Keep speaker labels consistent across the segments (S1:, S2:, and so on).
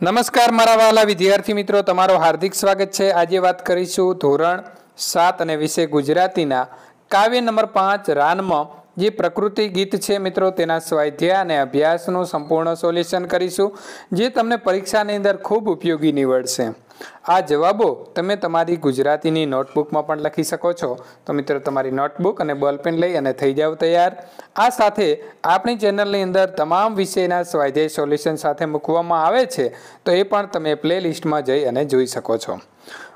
S1: નમસ્કાર, મારા વાલા વિદ્યાર્થી મિત્રો. તમારો હાર્દિક સ્વાગત છે. આજે વાત કરીશું ધોરણ સાત અને વિષય ગુજરાતીના કાવ્ય નંબર પાંચ રાનમાં જે પ્રકૃતિ ગીત છે મિત્રો, તેના સ્વાધ્યાય અને અભ્યાસનું સંપૂર્ણ સોલ્યુશન કરીશું, જે તમને પરીક્ષાની અંદર ખૂબ ઉપયોગી નીવડશે. આ જવાબો તમે તમારી ગુજરાતીની નોટબુકમાં પણ લખી શકો છો. તો મિત્રો, તમારી નોટબુક અને બોલપેન લઈ અને થઈ જાઓ તૈયાર. આ સાથે આપણી ચેનલની અંદર તમામ વિષયના સ્વાધ્યાય સોલ્યુશન સાથે મૂકવામાં આવે છે, તો એ પણ તમે પ્લે લિસ્ટમાં જઈ અને જોઈ શકો છો.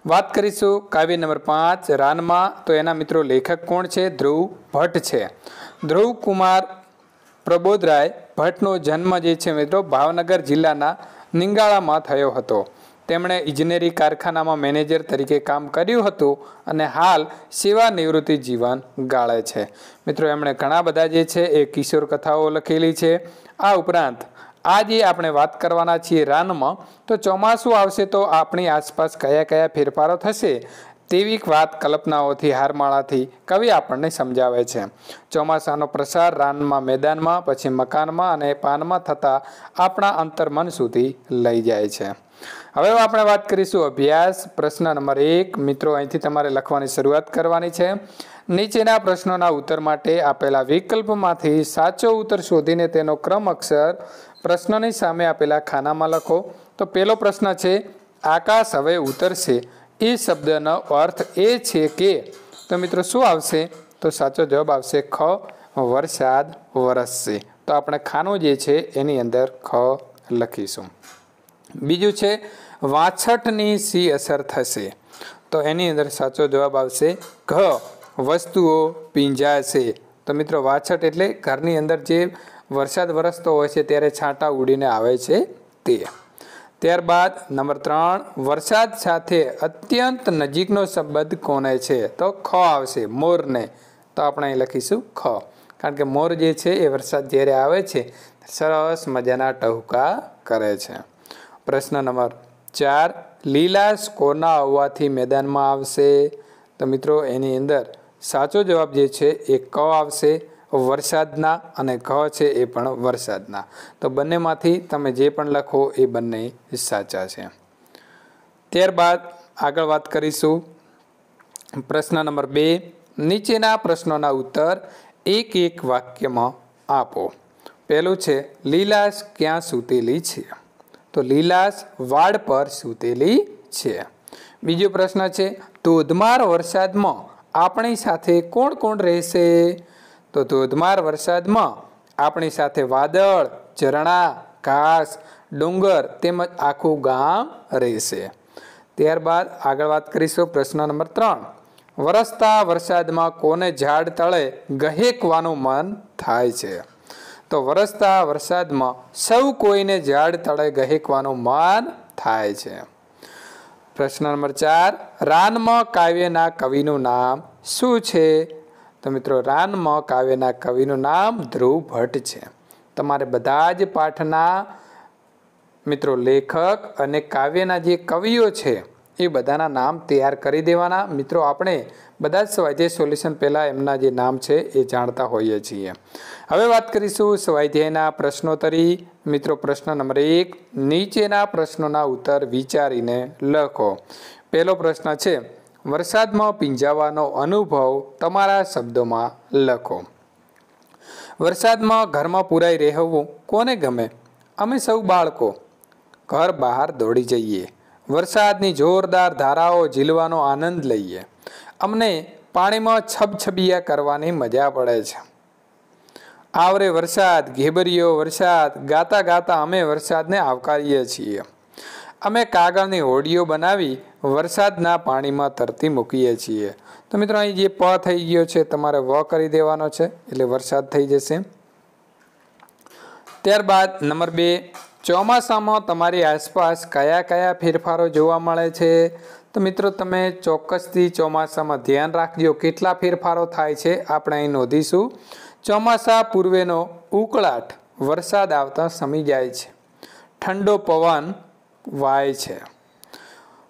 S1: વાત કરીશું કાવ્ય નંબર પાંચ, રાનમાં. તો એના મિત્રો, લેખક કોણ છે? ધ્રુવ ભટ્ટ છે. ધ્રુવ કુમાર પ્રબોધરાય ભટ્ટનો જન્મ જે છે મિત્રો, ભાવનગર જિલ્લાના નિંગાળામાં થયો હતો. તેમણે ઇજનેરી કારખાનામાં મેનેજર તરીકે કામ કર્યું હતું અને હાલ સેવા નિવૃત્તિ જીવન ગાળે છે. મિત્રો, એમણે ઘણા બધા જે છે એ કિશોર કથાઓ લખેલી છે. આ ઉપરાંત, આજે આપણે વાત કરવાના છીએ રાનમાં, તો ચોમાસું આવશે તો આપણી આસપાસ કયા કયા ફેરફારો થશે તેવી વાત કલ્પનાઓથી હારમાળાથી કવિ આપણને સમજાવે છે. ચોમાસાનો પ્રસાર રાનમાં મેદાનમાં, પછી મકાનમાં અને પાનમાં થતા આપણા અંતર્મન સુધી લઈ જાય છે. હવે આપણે વાત કરીશું અભ્યાસ. પ્રશ્ન નંબર એક, મિત્રો, અહીંથી તમારે લખવાની શરૂઆત કરવાની છે. નીચેના પ્રશ્નોના ઉત્તર માટે આપેલા વિકલ્પમાંથી સાચો ઉત્તર શોધીને તેનો ક્રમ અક્ષર પ્રશ્નની સામે આપેલા ખાનામાં લખો. તો પહેલો પ્રશ્ન છે, આકાશ હવે ઉતરશે. એ શબ્દનો અર્થ એ છે કે, તો મિત્રો, શું આવશે? તો સાચો જવાબ આવશે ખ, વરસાદ વરસશે. તો આપણે ખાનું જે છે, એની અંદર ખ લખીશું. બીજું છે, વાછટની સી અસર થશે. તો એની અંદર સાચો જવાબ આવશે, ઘ વસ્તુઓ પીંજાશે. તો મિત્રો, વાછટ એટલે ઘરની અંદર જે વરસાદ વરસતો હોય છે, ત્યારે છાંટા ઉડીને આવે છે તે. ત્યારબાદ નંબર ત્રણ, વરસાદ સાથે અત્યંત નજીકનો સંબંધ કોને છે? તો ખ આવશે, મોરને. તો આપણે અહીં લખીશું ખ. કારણ કે મોર જે છે, એ વરસાદ જ્યારે આવે છે, સરસ મજાના ટહુકા કરે છે. પ્રશ્ન નંબર ચાર લીલાશ કોના આવવાથી મેદાનમાં આવશે. તો મિત્રો, એની અંદર સાચો જવાબ જે છે એ ક આવશે, વરસાદના અને ઘ છે એ પણ વરસાદના. તો બંનેમાંથી તમે જે પણ લખો એ બંને સાચા છે. ત્યારબાદ આગળ વાત કરીશું. પ્રશ્ન નંબર બે, નીચેના પ્રશ્નોના ઉત્તર એક એક વાક્યમાં આપો. પહેલું છે લીલાશ ક્યાં સૂતેલી છે? તો લીલાશ વાડ પર સૂતેલી છે. બીજો પ્રશ્ન છે, ધોધમાર વરસાદમાં આપણી સાથે કોણ કોણ રહેશે? તો ધોધમાર વરસાદમાં આપણી સાથે વાદળ, ઝરણા, ઘાસ, ડુંગર તેમજ આખું ગામ રહેશે. ત્યારબાદ આગળ વાત કરીશું પ્રશ્ન નંબર ત્રણ. વરસતા વરસાદમાં કોને ઝાડ તળે ગહેકવાનું મન થાય છે? તો વરસતા વરસાદમાં સૌ કોઈને ઝાડ તળે ગહેકવાનું માન થાય છે. પ્રશ્ન નંબર ચાર, રાનમાં કાવ્યના કવિનું નામ શું છે? તો મિત્રો, રાનમાં કાવ્યના કવિનું નામ ધ્રુવ ભટ્ટ છે. તમારે બધા જ પાઠના મિત્રો લેખક અને કાવ્યના જે કવિઓ છે, એ બધાના નામ તૈયાર કરી દેવાના. મિત્રો, આપણે બધા જ સ્વાધ્યાય સોલ્યુશન પહેલાં એમના જે નામ છે એ જાણતા હોઈએ છીએ. હવે વાત કરીશું સ્વાધ્યાયના પ્રશ્નોત્તરી. મિત્રો, પ્રશ્ન નંબર એક, નીચેના પ્રશ્નોના ઉત્તર વિચારીને લખો. પહેલો પ્રશ્ન છે, વરસાદમાં પીંજાવાનો અનુભવ તમારા શબ્દોમાં લખો. વરસાદમાં ઘરમાં પુરાઈ રહેવું કોને ગમે? અમે સૌ બાળકો. ઘર બહાર દોડી જઈએ. વરસાદની જોરદાર ધારાઓ ઝીલવાનો આનંદ લઈએ. અમને પાણીમાં છબછબિયા કરવાની મજા પડે છે. આવરે વરસાદ ઘેબરીયો વરસાદ, ગાતા ગાતા અમે વરસાદને આવકારીએ છીએ. અમે કાગળની હોડીઓ બનાવી વરસાદના પાણીમાં તરતી મૂકીએ છીએ. તો મિત્રો, અહીં જે પ થઈ ગયો છે, તમારે વ કરી દેવાનો છે, એટલે વરસાદ થઈ જશે. ત્યારબાદ નંબર બે, ચોમાસામાં તમારી આસપાસ કયા કયા ફેરફારો જોવા મળે છે? તો મિત્રો, તમે ચોક્કસથી ચોમાસામાં ધ્યાન રાખજો. કેટલા ફેરફારો થાય છે આપણે અહીં નોંધીશું. ચોમાસા પૂર્વેનો ઉકળાટ વરસાદ આવતા સમી જાય છે. ઠંડો પવન વાય છે.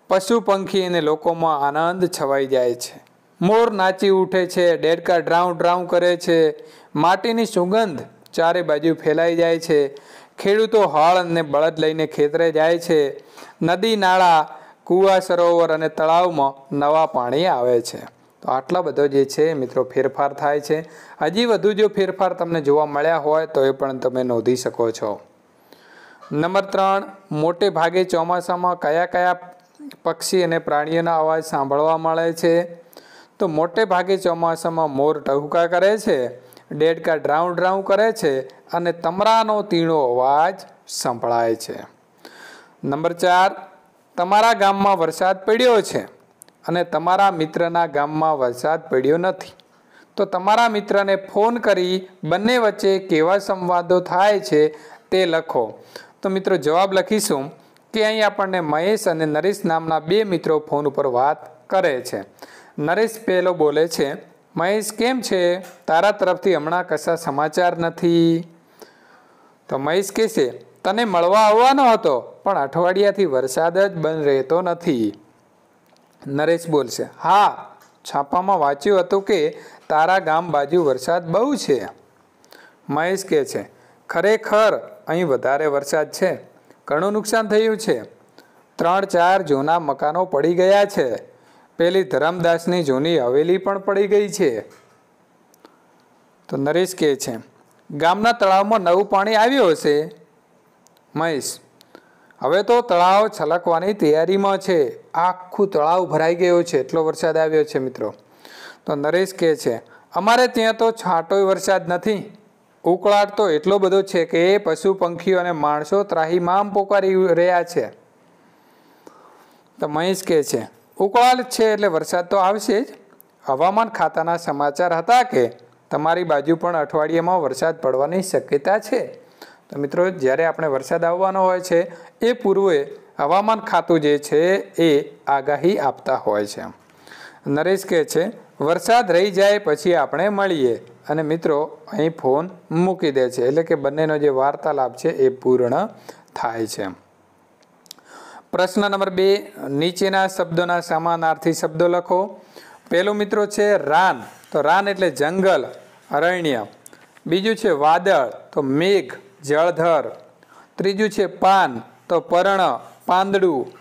S1: પશુ પંખી અને લોકોમાં આનંદ છવાઈ જાય છે. મોર નાચી ઉઠે છે, ડેડકા ડ્રાઉં ડ્રાઉં કરે છે. માટીની સુગંધ ચારે બાજુ ફેલાઈ જાય છે. ખેડૂતો હળ અને બળદ લઈને ખેતરે જાય છે. નદી, નાળા કૂવા સરોવર અને તળાવમાં નવા પાણી આવે છે. તો આટલા બધો જે છે મિત્રો ફેરફાર થાય છે. હજી વધુ જો ફેરફાર તમને જોવા મળ્યા હોય તો એ પણ તમે નોંધી શકો છો. નંબર ત્રણ, મોટે ભાગે ચોમાસામાં કયા કયા પક્ષી અને પ્રાણીઓના અવાજ સાંભળવા મળે છે? તો મોટે ભાગે ચોમાસામાં મોર ટહુકા કરે છે, ડેડકા ડ્રાઉન ડ્રાઉન કરે છે અને તમરાનો તીણો અવાજ સંભળાય છે. નંબર ચાર તમારા ગામમાં વરસાદ પડ્યો છે અને તમારા મિત્રના ગામમાં વરસાદ પડ્યો નથી. તો તમારા મિત્રને ફોન કરી બંને વચ્ચે કેવા સંવાદો થાય છે તે લખો. તો મિત્રો જવાબ લખીશું કે અહીં આપણને મહેશ અને નરેશ નામના બે મિત્રો ફોન ઉપર વાત કરે છે. નરેશ પહેલો બોલે છે, મહેશ કેમ છે? તારા તરફથી હમણાં કશા સમાચાર નથી? તો મહેશ કહે છે તને મળવા આવવાનો હતો, પણ અઠવાડિયાથી વરસાદ જ બંધ રહેતો નથી. નરેશ બોલશે, હા, છાપામાં વાંચ્યું હતું કે તારા ગામ બાજુ વરસાદ બહુ છે. મહેશ કહે છે, ખરેખર અહીં વધારે વરસાદ છે? ઘણું નુકસાન થયું છે? ત્રણ ચાર જૂના મકાનો પડી ગયા છે. પેલી ધરમદાસની જૂની હવેલી પણ પડી ગઈ છે. તો નરેશ કહે છે, ગામના તળાવમાં નવું પાણી આવ્યું હશે? મહેશ, હવે તો તળાવ છલકવાની તૈયારીમાં છે. આખું તળાવ ભરાઈ ગયું છે. એટલો વરસાદ આવ્યો છે મિત્રો. તો નરેશ કહે છે, અમારે ત્યાં તો છાંટોય વરસાદ નથી. ઉકળાટ તો એટલો બધો છે કે પશુ, પંખીઓ અને માણસો ત્રાહીમામ પોકારી રહ્યા છે. તો મહેશ કહે છે, ઉકળાટ છે એટલે વરસાદ તો આવશે જ. હવામાન ખાતાના સમાચાર હતા કે તમારી બાજુ પણ અઠવાડિયામાં વરસાદ પડવાની શક્યતા છે. તો મિત્રો, જ્યારે આપણે વરસાદ આવવાનો હોય છે, એ પૂર્વે હવામાન ખાતું જે છે, એ આગાહી આપતા હોય છે. નરેશ કહે છે, વરસાદ રહી જાય પછી આપણે મળીએ. અને મિત્રો, અહીં ફોન મૂકી દે છે. એટલે કે બંનેનો જે વાર્તાલાપ છે, એ પૂર્ણ થાય છે. પ્રશ્ન નંબર બે, નીચેના શબ્દોના સમાનાર્થી શબ્દો લખો. પહેલો મિત્રો છે, રાન. તો રાન એટલે જંગલ, અરણ્ય. બીજું છે, વાદળ. તો મેઘ. જળધર. ત્રીજું છે પાન, તો પર્ણ, પાંદડું.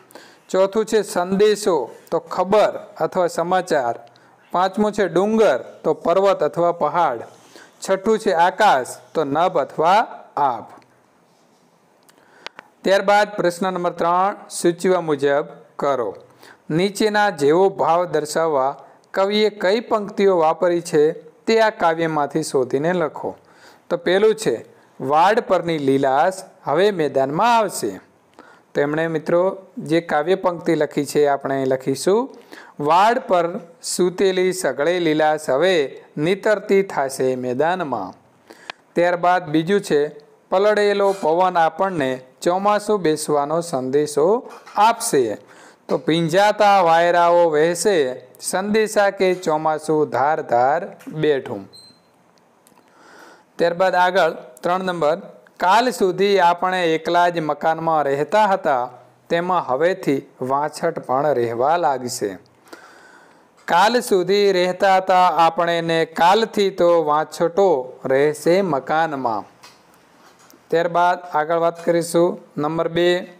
S1: ચોથું છે સંદેશો, તો ખબર અથવા સમાચાર. પાંચમું છે ડુંગર, તો પર્વત અથવા પહાડ. છઠ્ઠું છે આકાશ, તો નભ અથવા આભ. ત્યારબાદ પ્રશ્ન નંબર ત્રણ સૂચવ્યા મુજબ કરો. નીચેના જેવો ભાવ દર્શાવવા કવિએ કઈ પંક્તિઓ વાપરી છે તે આ કાવ્યમાંથી શોધીને લખો. તો પહેલું છે વાડ પરની લીલાશ હવે મેદાનમાં આવશે. તેમણે મિત્રો, જે કાવ્ય પંક્તિ લખી છે, આપણે લખીશું. વાડ પર સૂતેલી સગળે લીલાશ હવે નીતરતી થશે મેદાનમાં. ત્યારબાદ બીજું છે, પલળેલો પવન આપણને ચોમાસું બેસવાનો સંદેશો આપશે. તો પીંજાતા વાયરાઓ વહેશે, સંદેશા કે ચોમાસું ધાર ધાર બેઠું. ત્યારબાદ આગળ ત્રણ નંબર, કાલ સુધી આપણે એકલા જ મકાનમાં રહેતા હતા, તેમાં હવેથી વાછટ પણ રહેવા લાગશે. કાલ સુધી રહેતા હતા આપણે ને કાલથી તો વાછટો રહેશે મકાનમાં. ત્યારબાદ આગળ વાત કરીશું, નંબર બે,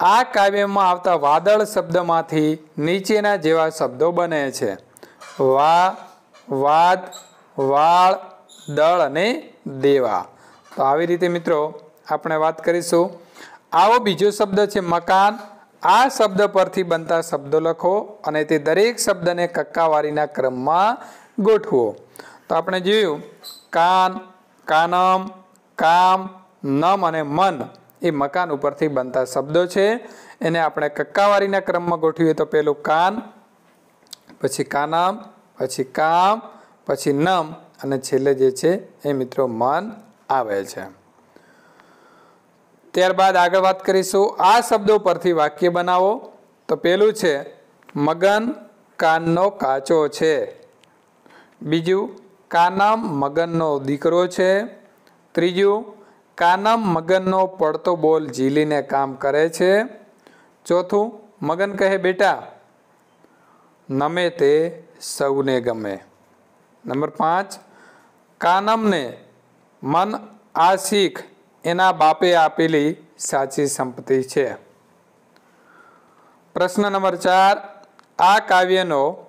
S1: આ કાવ્યમાં આવતા વાદળ શબ્દમાંથી નીચેના જેવા શબ્દો બને છે. વા, વાદ, વાળ દળ અને દેવા. તો આવી રીતે મિત્રો આપણે વાત કરીશું. આવો બીજો શબ્દ છે મકાન. આ શબ્દ પરથી બનતા શબ્દો લખો અને તે દરેક શબ્દને કક્કાવારીના ક્રમમાં ગોઠવો. તો આપણે જોયું, કાન, કાનમ, કામ, નમ અને મન એ મકાન ઉપરથી બનતા શબ્દો છે. એને આપણે કક્કાવારીના ક્રમમાં ગોઠવીએ તો પેલું કાન, પછી કાનમ, પછી કામ, પછી નમ. અને છેલ્લે જે છે, એ મિત્રો મન આવે છે. ત્યારબાદ આગળ વાત કરીશું. આ શબ્દો પરથી વાક્ય બનાવો. તો પેલું છે, મગન કાનનો કાચો છે. બીજું, કાનમ મગનનો દીકરો છે. ત્રીજું, કાનમ મગનનો પડતો બોલ ઝીલીને કામ કરે છે. ચોથું, મગન કહે, બેટા, નમે તે સૌને ગમે. નંબર પાંચ કાનમને મન આ શીખ એના બાપે આપેલી સાચી સંપત્તિ છે. પ્રશ્ન નંબર ચાર, આ કાવ્યનો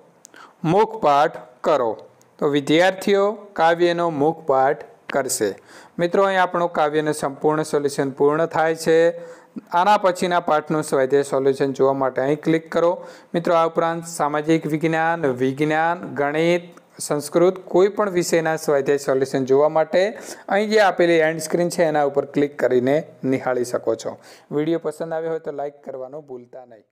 S1: મુખપાઠ કરો. તો વિદ્યાર્થીઓ કાવ્યનો મુખપાઠ કરશે. મિત્રો, અહીં આપણું કાવ્યનું સંપૂર્ણ સોલ્યુશન પૂર્ણ થાય છે. આના પછીના પાઠનું સ્વાધ્યાય સોલ્યુશન જોવા માટે અહીં ક્લિક કરો. મિત્રો, આ ઉપરાંત સામાજિક વિજ્ઞાન વિજ્ઞાન, ગણિત સંસ્કૃત કોઈ પણ વિષયના સ્વાધ્યાય સોલ્યુશન જોવા માટે અહીં જે આપેલી એન્ડ સ્ક્રીન છે, એના ઉપર ક્લિક કરીને નિહાળી શકો છો. વીડિયો પસંદ આવ્યો હોય તો લાઈક કરવાનું ભૂલતા નહીં.